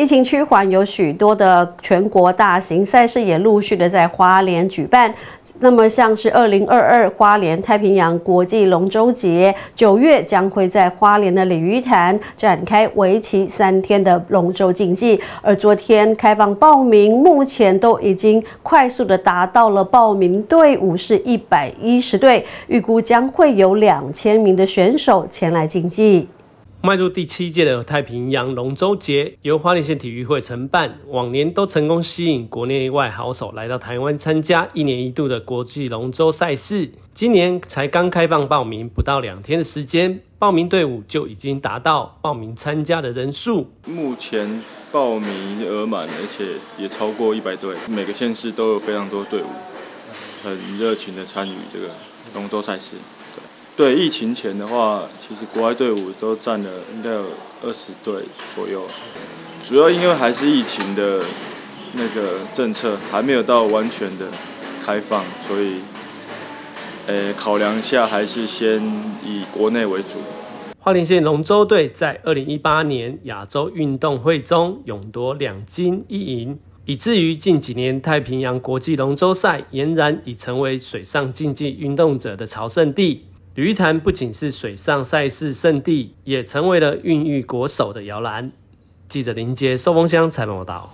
疫情趋缓，有许多的全国大型赛事也陆续的在花莲举办。那么，像是二零二二花莲太平洋国际龙舟节，九月将会在花莲的鲤鱼潭展开为期三天的龙舟竞技。而昨天开放报名，目前都已经快速的达到了报名队伍是一百一十队，预估将会有两千名的选手前来竞技。迈入第七届的太平洋龙舟节，由花莲县体育会承办，往年都成功吸引国内外好手来到台湾参加一年一度的国际龙舟赛事。今年才刚开放报名，不到两天的时间，报名队伍就已经达到报名参加的人数。目前报名额满，而且也超过一百队，每个县市都有非常多队伍，很热情的参与这个龙舟赛事。对疫情前的话，其实国外队伍都占了应该有二十队左右。主要因为还是疫情的那个政策还没有到完全的开放，所以，呃，考量下还是先以国内为主。花莲县龙舟队在二零一八年亚洲运动会中勇夺两金一银，以至于近几年太平洋国际龙舟赛俨然已成为水上竞技运动者的朝圣地。鱼潭不仅是水上赛事圣地，也成为了孕育国手的摇篮。记者林杰收风箱采访报道。